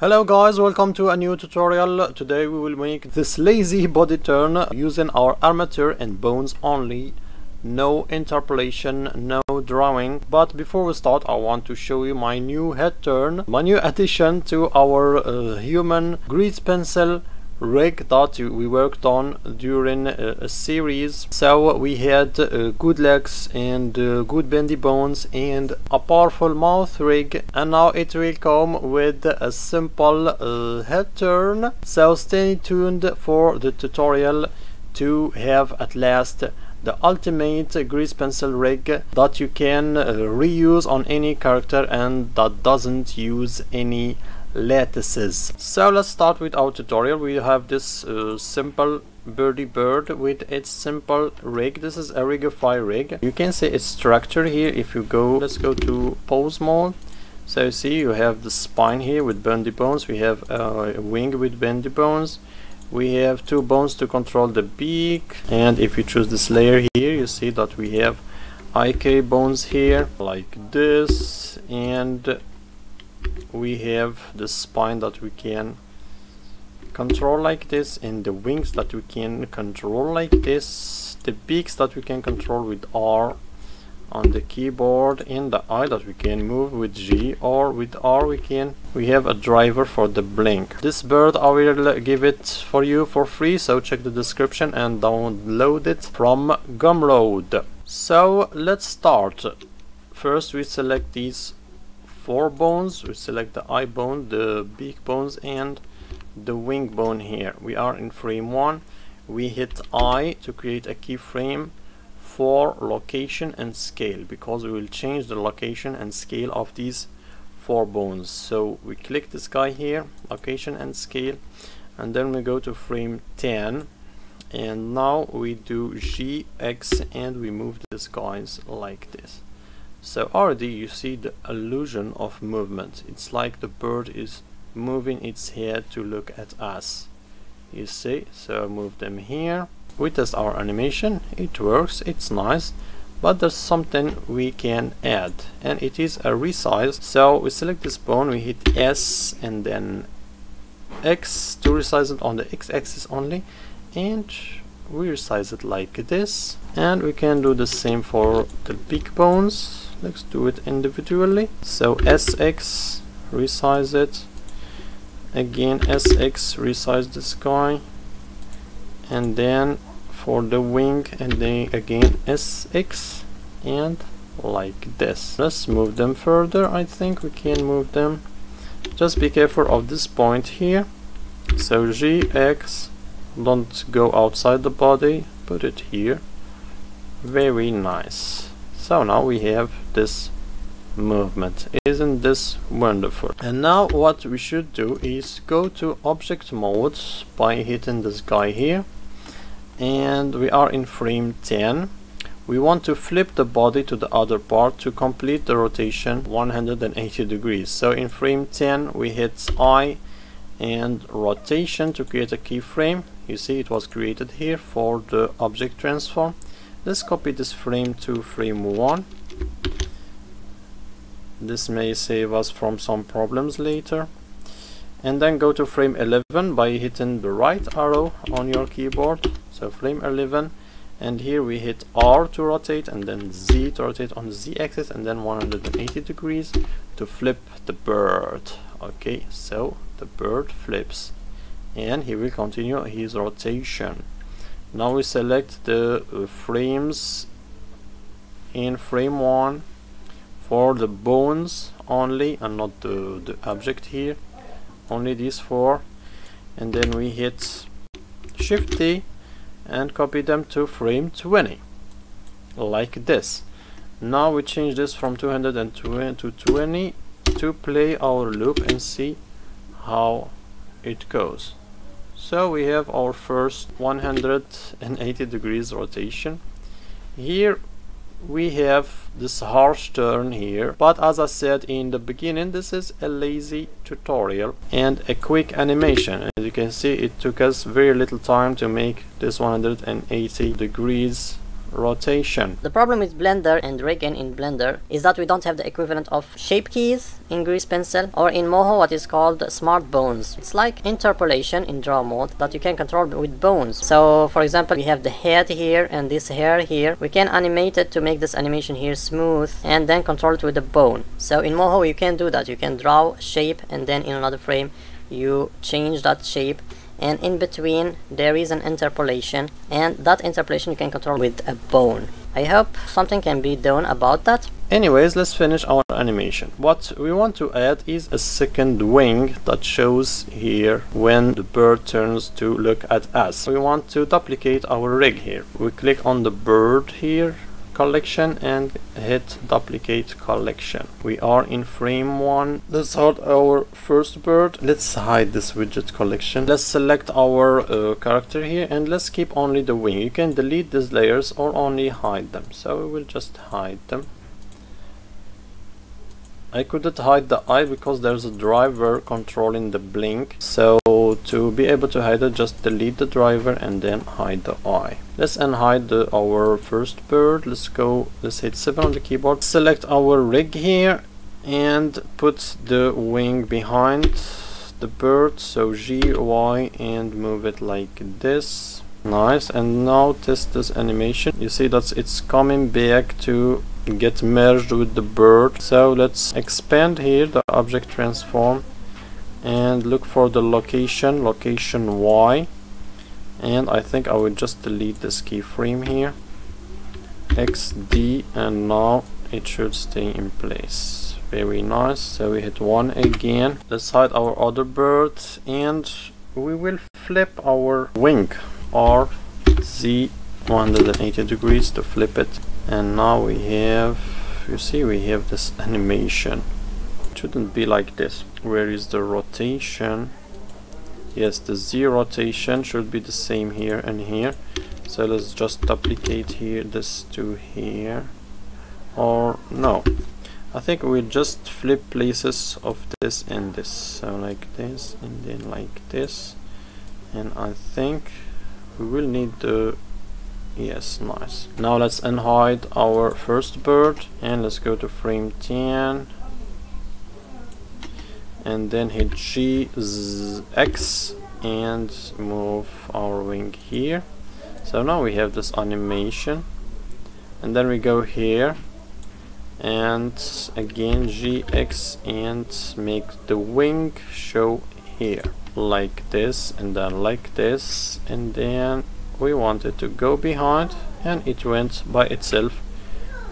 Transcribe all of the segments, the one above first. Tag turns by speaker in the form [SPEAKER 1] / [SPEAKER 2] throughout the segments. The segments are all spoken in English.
[SPEAKER 1] Hello guys, welcome to a new tutorial. Today we will make this lazy body turn using our armature and bones only. No interpolation, no drawing. But before we start I want to show you my new head turn, my new addition to our uh, human grease pencil rig that we worked on during a, a series. So we had uh, good legs and uh, good bendy bones and a powerful mouth rig. And now it will come with a simple uh, head turn. So stay tuned for the tutorial to have at last the ultimate grease pencil rig that you can uh, reuse on any character and that doesn't use any lattices. So let's start with our tutorial. We have this uh, simple birdie bird with its simple rig. This is a rigify rig. You can see its structure here if you go, let's go to pose mode. So you see you have the spine here with bendy bones. We have uh, a wing with bendy bones. We have two bones to control the beak. And if you choose this layer here, you see that we have IK bones here like this and we have the spine that we can control like this and the wings that we can control like this. The beaks that we can control with R on the keyboard and the eye that we can move with G or with R we can we have a driver for the blink. This bird I will give it for you for free so check the description and download it from Gumroad. So let's start. First we select these four bones we select the eye bone the beak bones and the wing bone here. We are in frame one. We hit I to create a keyframe for location and scale because we will change the location and scale of these four bones so we click this guy here location and scale and then we go to frame 10 and now we do GX and we move this guys like this so already you see the illusion of movement. It's like the bird is moving its head to look at us. You see? So move them here. We test our animation. It works. It's nice. But there's something we can add and it is a resize. So we select this bone, we hit S and then X to resize it on the X-axis only and we resize it like this and we can do the same for the big bones let's do it individually. So sx resize it. Again sx resize the sky. And then for the wing and then again sx and like this. Let's move them further. I think we can move them. Just be careful of this point here. So gx don't go outside the body. Put it here. Very nice so now we have this movement. Isn't this wonderful? And now what we should do is go to object mode by hitting this guy here. And we are in frame 10. We want to flip the body to the other part to complete the rotation 180 degrees. So in frame 10 we hit I and rotation to create a keyframe. You see it was created here for the object transform let's copy this frame to frame 1 this may save us from some problems later. And then go to frame 11 by hitting the right arrow on your keyboard. So frame 11 and here we hit R to rotate and then Z to rotate on the Z axis and then 180 degrees to flip the bird. Okay so the bird flips. And he will continue his rotation now we select the uh, frames in frame 1 for the bones only and not the, the object here. Only these four. And then we hit shift T and copy them to frame 20 like this. Now we change this from 220 to 20 to play our loop and see how it goes so we have our first 180 degrees rotation. Here we have this harsh turn here but as I said in the beginning this is a lazy tutorial and a quick animation. As you can see it took us very little time to make this 180 degrees rotation.
[SPEAKER 2] The problem with Blender and rigging in Blender is that we don't have the equivalent of shape keys in Grease Pencil or in Moho what is called smart bones. It's like interpolation in draw mode that you can control with bones. So for example we have the head here and this hair here. We can animate it to make this animation here smooth and then control it with the bone. So in Moho you can do that. You can draw shape and then in another frame you change that shape and in between there is an interpolation and that interpolation you can control with a bone. I hope something can be done about that.
[SPEAKER 1] Anyways, let's finish our animation. What we want to add is a second wing that shows here when the bird turns to look at us. We want to duplicate our rig here. We click on the bird here collection and hit duplicate collection. We are in frame 1. Let's hide our first bird. Let's hide this widget collection. Let's select our uh, character here and let's keep only the wing. You can delete these layers or only hide them. So we will just hide them. I couldn't hide the eye because there's a driver controlling the blink. So to be able to hide it just delete the driver and then hide the eye. Let's unhide the, our first bird. Let's go let's hit 7 on the keyboard. Select our rig here and put the wing behind the bird. So G Y and move it like this. Nice. And now test this animation. You see that it's coming back to get merged with the bird. So let's expand here the object transform and look for the location location Y. And I think I will just delete this keyframe here. XD and now it should stay in place. Very nice. So we hit 1 again. Let's hide our other bird and we will flip our wing R Z 180 degrees to flip it and now we have you see we have this animation. It shouldn't be like this. Where is the rotation? Yes the z rotation should be the same here and here. So let's just duplicate here this to here. Or no. I think we'll just flip places of this and this. So like this and then like this. And I think we will need the yes nice. Now let's unhide our first bird and let's go to frame 10 and then hit G X and move our wing here. So now we have this animation. And then we go here and again GX and make the wing show here. Like this and then like this and then we wanted to go behind and it went by itself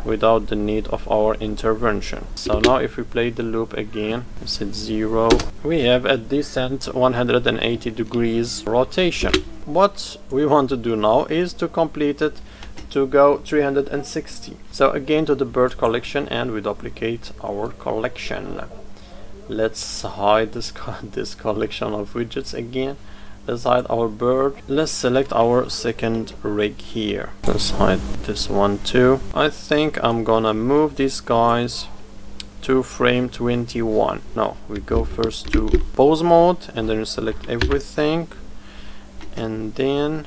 [SPEAKER 1] without the need of our intervention. So now if we play the loop again, set 0, we have a decent 180 degrees rotation. What we want to do now is to complete it to go 360. So again to the bird collection and we duplicate our collection. Let's hide this, co this collection of widgets again let's our bird. Let's select our second rig here. Let's hide this one too. I think I'm gonna move these guys to frame 21 no we go first to pose mode and then select everything. And then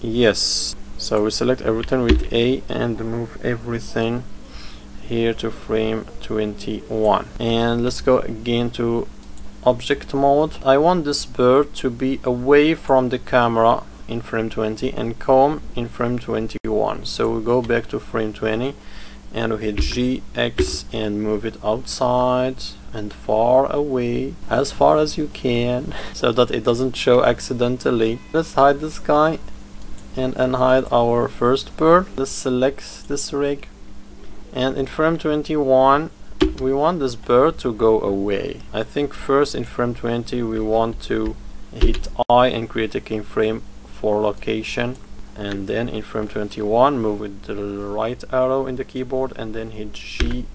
[SPEAKER 1] yes. So we select everything with A and move everything here to frame 21 and let's go again to object mode. I want this bird to be away from the camera in frame 20 and come in frame 21. So we go back to frame 20 and we hit GX and move it outside and far away as far as you can so that it doesn't show accidentally. Let's hide this guy and unhide our first bird. Let's select this rig and in frame 21 we want this bird to go away. I think first in frame 20 we want to hit I and create a keyframe for location and then in frame 21 move with the right arrow in the keyboard and then hit G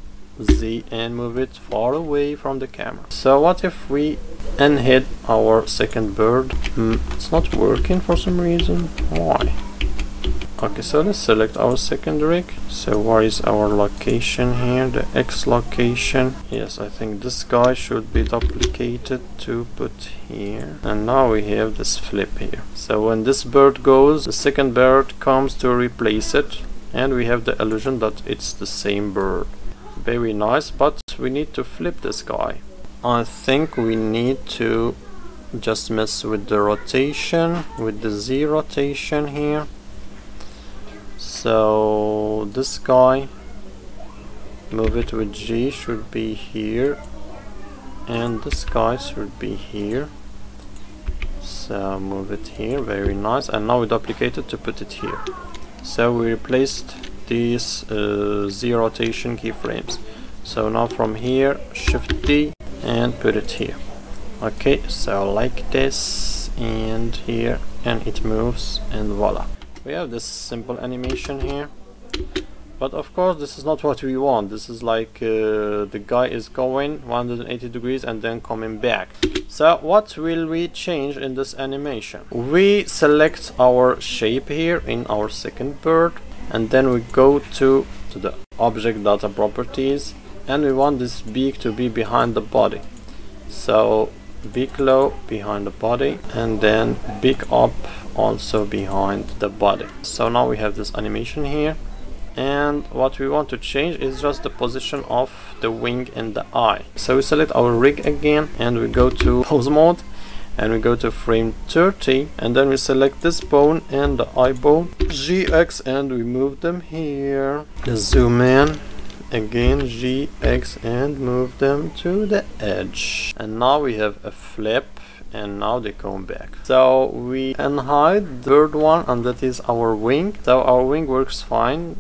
[SPEAKER 1] Z and move it far away from the camera. So what if we unhid our second bird? Mm, it's not working for some reason. Why? Okay, so let's select our second rig. So where is our location here? The X location. Yes, I think this guy should be duplicated to put here. And now we have this flip here. So when this bird goes, the second bird comes to replace it. And we have the illusion that it's the same bird. Very nice, but we need to flip this guy. I think we need to just mess with the rotation, with the Z rotation here so this guy move it with G should be here. And this guy should be here. So move it here very nice. And now we duplicate it to put it here. So we replaced these uh, Z rotation keyframes. So now from here shift D and put it here. Okay so like this and here and it moves and voila we have this simple animation here. But of course this is not what we want. This is like uh, the guy is going 180 degrees and then coming back. So what will we change in this animation? We select our shape here in our second bird and then we go to to the object data properties and we want this beak to be behind the body. So beak low behind the body and then beak up also behind the body. So now we have this animation here. And what we want to change is just the position of the wing and the eye. So we select our rig again and we go to pose mode and we go to frame 30 and then we select this bone and the eye bone gx and we move them here. Zoom in again gx and move them to the edge. And now we have a flip and now they come back. So we unhide the third one and that is our wing. So our wing works fine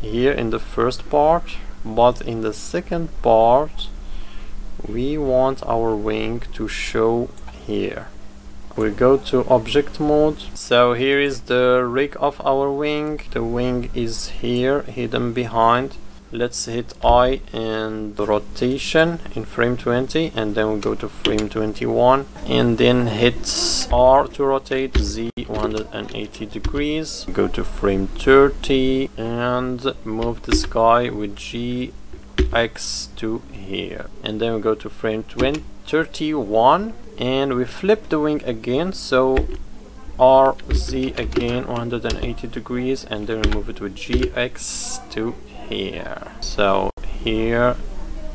[SPEAKER 1] here in the first part but in the second part we want our wing to show here. We go to object mode. So here is the rig of our wing. The wing is here hidden behind let's hit I and rotation in frame 20 and then we go to frame 21 and then hit R to rotate Z 180 degrees go to frame 30 and move the sky with G X to here. And then we go to frame 20, 31 and we flip the wing again so RZ again 180 degrees and then we move it with GX to here. So here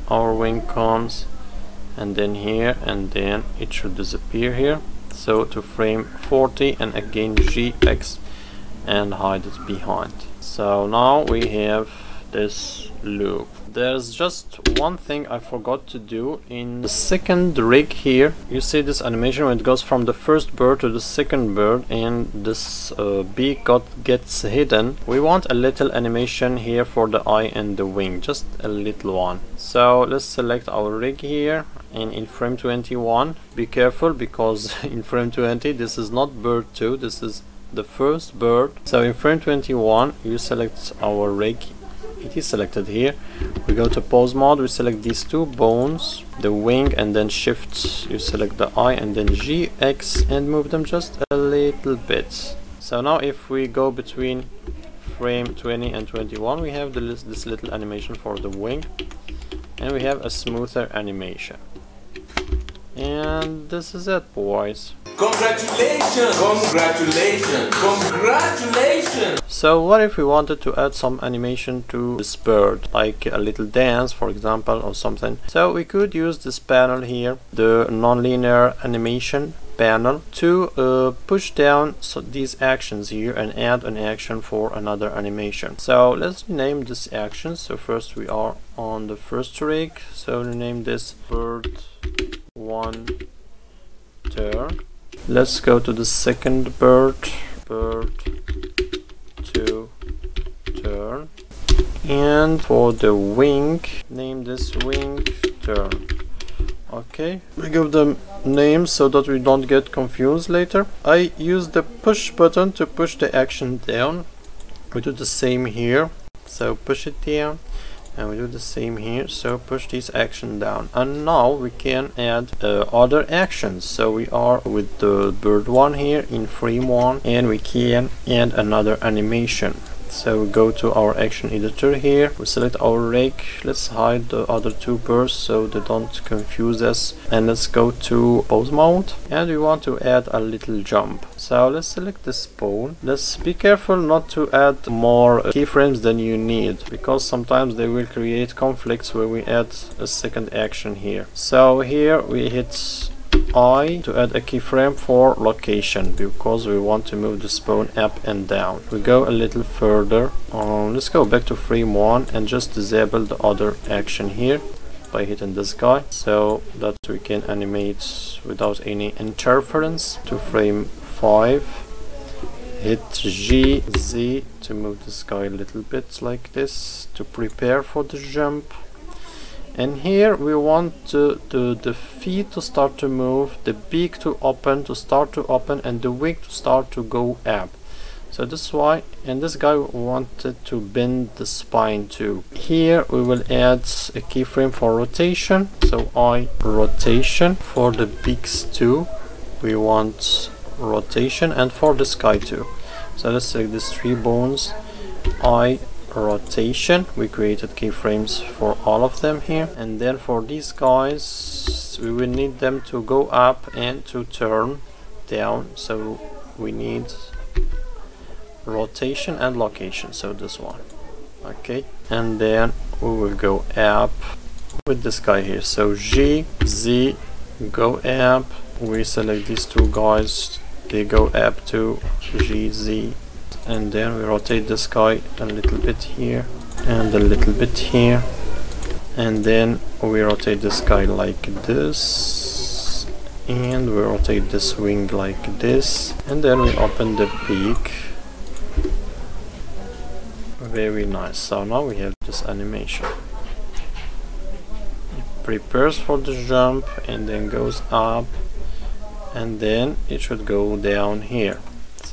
[SPEAKER 1] our wing comes and then here and then it should disappear here. So to frame 40 and again GX and hide it behind. So now we have this loop there's just one thing I forgot to do. In the second rig here you see this animation when it goes from the first bird to the second bird and this uh, beak got gets hidden. We want a little animation here for the eye and the wing just a little one. So let's select our rig here and in frame 21 be careful because in frame 20 this is not bird 2 this is the first bird. So in frame 21 you select our rig it is selected here. We go to pose mode we select these two bones the wing and then shift you select the eye and then gx and move them just a little bit. So now if we go between frame 20 and 21 we have this, this little animation for the wing and we have a smoother animation. And this is it boys
[SPEAKER 3] Congratulations! Congratulations! Congratulations!
[SPEAKER 1] So what if we wanted to add some animation to this bird, like a little dance for example or something. So we could use this panel here, the nonlinear animation panel to uh, push down so these actions here and add an action for another animation. So let's name this action. So first we are on the first rig. So rename this bird one turn let's go to the second bird. Bird two turn. And for the wing name this wing turn. Okay. We give them names so that we don't get confused later. I use the push button to push the action down. We do the same here. So push it down and we do the same here. So push this action down. And now we can add uh, other actions. So we are with the bird one here in frame one. And we can add another animation so go to our action editor here. We select our rake. Let's hide the other two birds so they don't confuse us. And let's go to pose mode and we want to add a little jump. So let's select the spawn. Let's be careful not to add more keyframes than you need because sometimes they will create conflicts where we add a second action here. So here we hit I to add a keyframe for location because we want to move the spawn up and down. We go a little further. Um, let's go back to frame 1 and just disable the other action here by hitting this guy so that we can animate without any interference to frame 5 hit G, Z to move this guy a little bit like this to prepare for the jump and here we want to, the, the feet to start to move, the beak to open, to start to open and the wing to start to go up. So this is why, and this guy wanted to bend the spine too. Here we will add a keyframe for rotation. So I rotation for the beaks too. We want rotation and for the sky too. So let's take these three bones. I rotation. We created keyframes for all of them here. And then for these guys we will need them to go up and to turn down. So we need rotation and location. So this one. Okay. And then we will go up with this guy here. So G Z go up. We select these two guys. They go up to G Z and then we rotate the sky a little bit here and a little bit here. And then we rotate the sky like this. And we rotate this wing like this. And then we open the peak. Very nice. So now we have this animation. It prepares for the jump and then goes up. And then it should go down here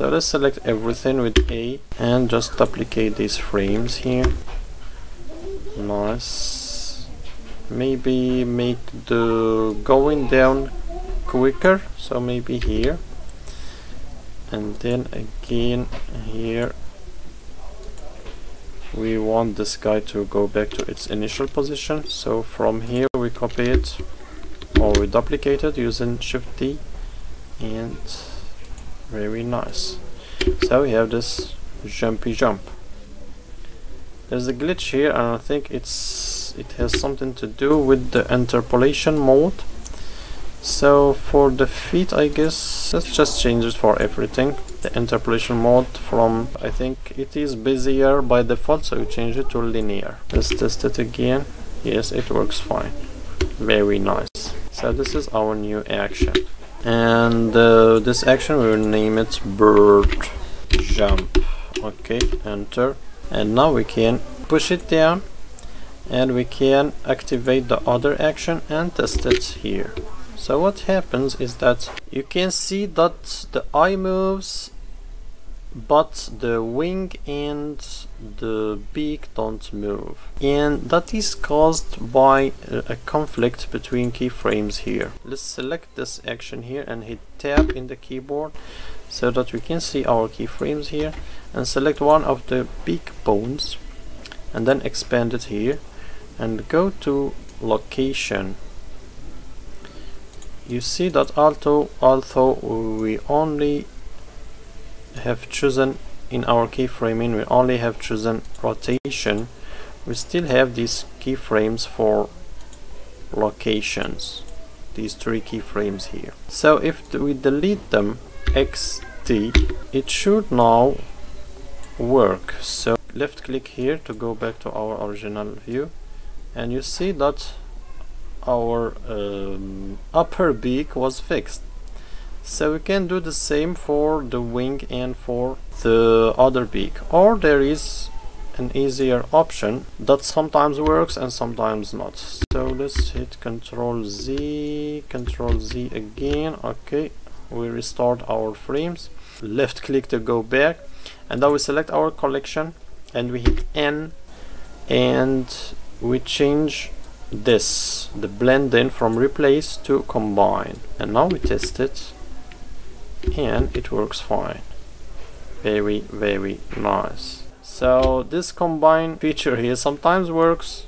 [SPEAKER 1] so let's select everything with A and just duplicate these frames here. Nice. Maybe make the going down quicker, so maybe here. And then again here we want this guy to go back to its initial position so from here we copy it or we duplicate it using shift D and very nice. So we have this jumpy jump. There's a glitch here and I think it's it has something to do with the interpolation mode. So for the feet I guess let's just change it for everything. The interpolation mode from I think it is Bezier by default so we change it to linear. Let's test it again. Yes it works fine. Very nice. So this is our new action and uh, this action we will name it bird jump. Okay enter. And now we can push it down. And we can activate the other action and test it here. So what happens is that you can see that the eye moves but the wing and the beak don't move. And that is caused by a conflict between keyframes here. Let's select this action here and hit tab in the keyboard so that we can see our keyframes here and select one of the beak bones and then expand it here and go to location. You see that although although we only have chosen in our keyframing we only have chosen rotation we still have these keyframes for locations these three keyframes here. So if we delete them xt it should now work. So left click here to go back to our original view and you see that our um, upper beak was fixed so we can do the same for the wing and for the other beak. Or there is an easier option that sometimes works and sometimes not. So let's hit Control Z Control Z again. Okay we restart our frames. Left click to go back. And now we select our collection and we hit N and we change this the blend in from replace to combine. And now we test it and it works fine. Very very nice. So this combine feature here sometimes works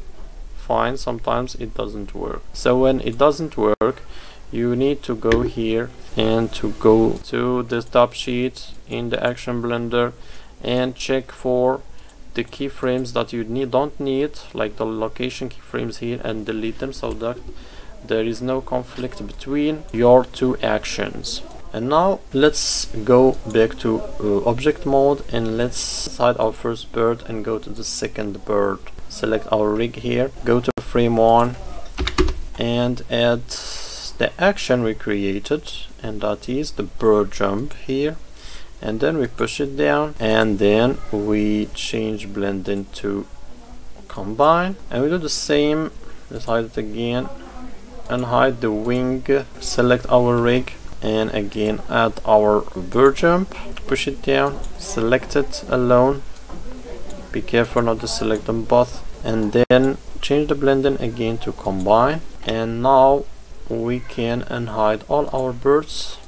[SPEAKER 1] fine sometimes it doesn't work. So when it doesn't work you need to go here and to go to the dope sheet in the action blender and check for the keyframes that you need don't need like the location keyframes here and delete them so that there is no conflict between your two actions and now let's go back to uh, object mode and let's side our first bird and go to the second bird. Select our rig here go to frame 1 and add the action we created and that is the bird jump here. And then we push it down and then we change blend into combine. And we do the same let's hide it again and hide the wing. Select our rig and again add our bird jump push it down. Select it alone. Be careful not to select them both. And then change the blending again to combine. And now we can unhide all our birds.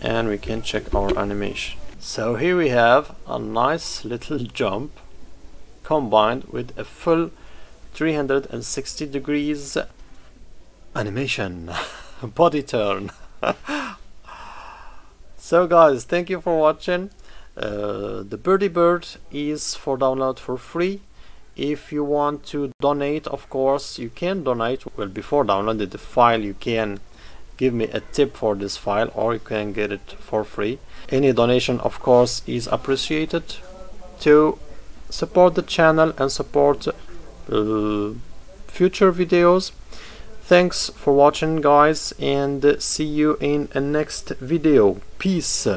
[SPEAKER 1] And we can check our animation. So here we have a nice little jump combined with a full 360 degrees animation. Body turn so guys thank you for watching. Uh, the birdie bird is for download for free. If you want to donate of course you can donate. Well before downloading the file you can give me a tip for this file or you can get it for free. Any donation of course is appreciated. To support the channel and support uh, future videos thanks for watching guys and see you in a next video. Peace